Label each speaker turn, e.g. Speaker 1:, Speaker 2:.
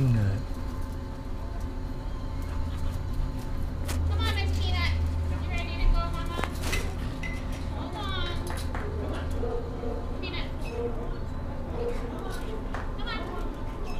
Speaker 1: peanut.